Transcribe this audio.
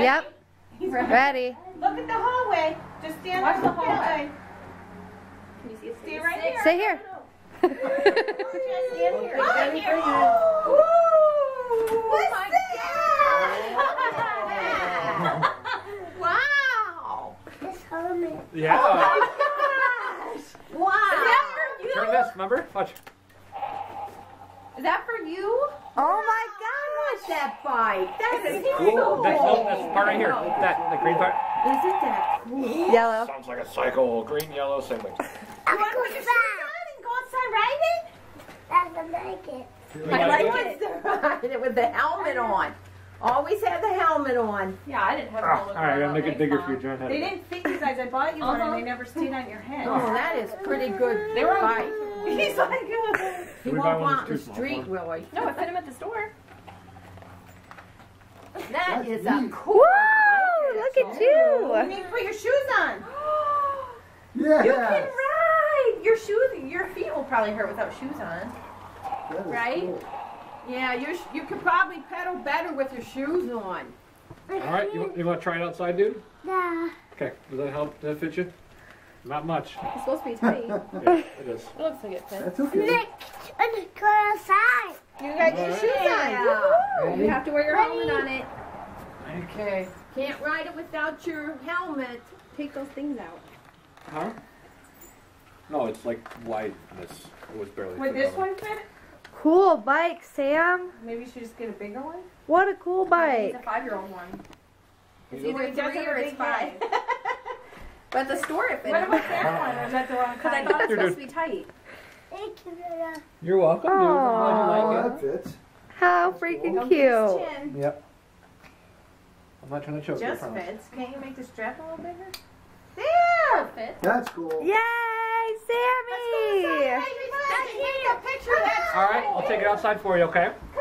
Ready? Yep. He's ready. Ready. Look at the hallway. Just stand Watch on the the hallway. Can you see it? Stay right here. Stay here. Just stand here. Okay, Right ready here. for you. Ooh, What's my that? wow. Oh wow. Is that for you? Turn this, remember? Watch. Is that for you? Oh my gosh. That bike. That is Cool. That's, no, that's the part right here. That, the green part. Isn't that cool? Yellow. Sounds like a cycle. Green, yellow, same way. You want to put your shoes on and go outside riding? I like Who wants to ride it with the helmet on? Always have the helmet on. Yeah, I didn't have Oh, a all look right, I gotta make it bigger for you, John. They didn't fit you guys. I bought you one and Uh-huh. they never stayed on your head. Oh, that is pretty good They were on. He's like, uh, he We buy won't one go out in the street, for Willie. No, I put him at the store. That is a cool. Woo! Look at You oh. you. need to put your shoes on. yeah. You can ride. Your shoes, your feet will probably hurt without shoes on. Right? Yeah, you sh- you could probably pedal better with your shoes on. All right, you, you want to try it outside, dude? Yeah. Okay. Does that help? Does that fit you? Not much. It's supposed to be tight. Yeah, it is. It looks like it fits. That's okay. Let's go outside. You got your Alright. shoes on. Yeah. You have to wear your helmet on it. Okay. Can't ride it without your helmet. Take those things out. Huh? No, it's like wide. This it was barely. Would fit this one fit? Cool bike, Sam. Maybe you should just get a bigger one. What a cool bike! It's a five-year-old one. It's You either It three or a it's five. But the store it fit. What about that one? Or is that the wrong Because I thought it Here, supposed to be tight. Thank you. You're welcome, dude. I'm glad you Oh, like that fits. How freaking Don't get his cute. Yep. I'm not trying to choke you. I Just promise. fits. Can't you make the strap a little bigger? There. Fit. That's cool. Yay, Sammy! Let's take a picture. All right, I'll take it outside for you. Okay. Come